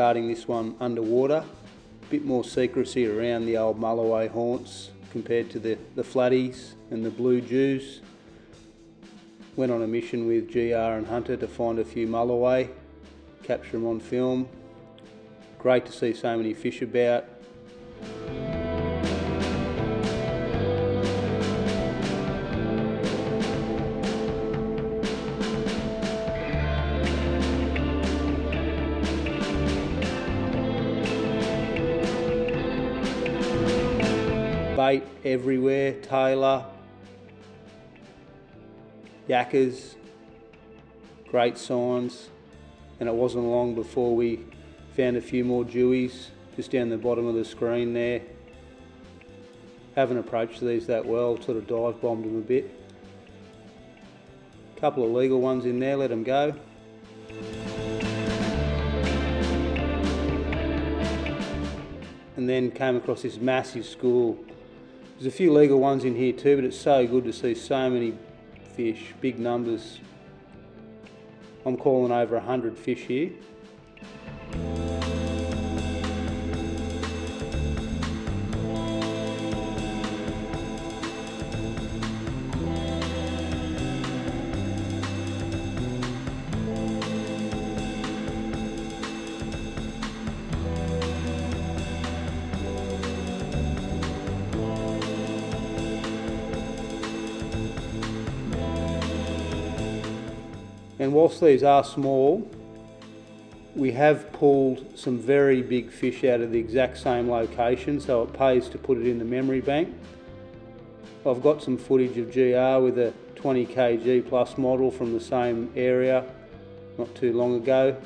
starting this one underwater. A Bit more secrecy around the old mulloway haunts compared to the, the flatties and the blue Jews. Went on a mission with GR and Hunter to find a few mulloway, capture them on film. Great to see so many fish about. Bait everywhere, tailor, yakkers, great signs. And it wasn't long before we found a few more dewies just down the bottom of the screen there. Haven't approached these that well, sort of dive bombed them a bit. Couple of legal ones in there, let them go. And then came across this massive school. There's a few legal ones in here too, but it's so good to see so many fish, big numbers. I'm calling over 100 fish here. And whilst these are small, we have pulled some very big fish out of the exact same location, so it pays to put it in the memory bank. I've got some footage of GR with a 20 kg plus model from the same area not too long ago.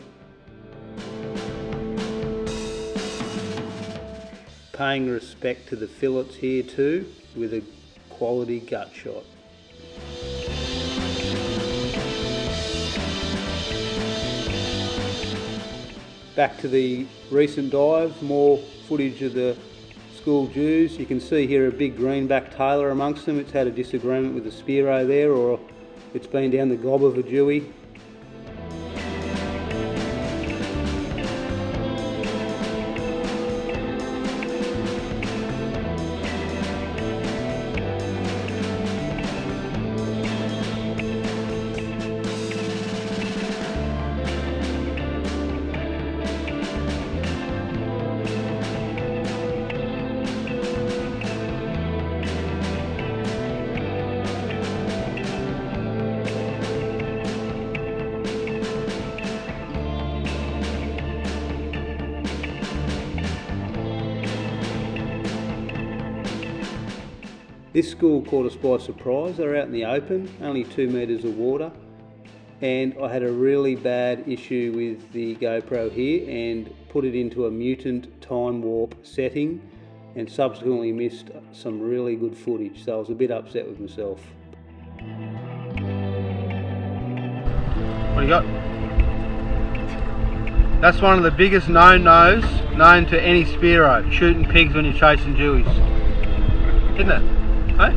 Paying respect to the fillets here too with a quality gut shot. Back to the recent dive, more footage of the school Jews. You can see here a big greenback tailor amongst them. It's had a disagreement with the spearo there or it's been down the gob of a dewie. This school caught us by surprise. They're out in the open, only two metres of water. And I had a really bad issue with the GoPro here and put it into a mutant time warp setting and subsequently missed some really good footage. So I was a bit upset with myself. What do you got? That's one of the biggest no-nos known to any spearo, shooting pigs when you're chasing dewies. Isn't it? Hey?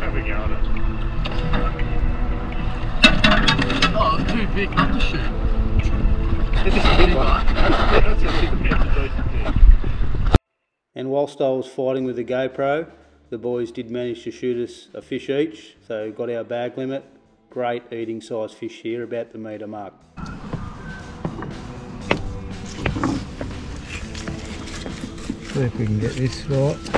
Have a go. Oh, it's too big not to shoot. This is a big one. That's a big pig, a decent pig. And whilst I was fighting with the GoPro, the boys did manage to shoot us a fish each, so got our bag limit. Great eating size fish here, about the metre mark. See if we can get this right.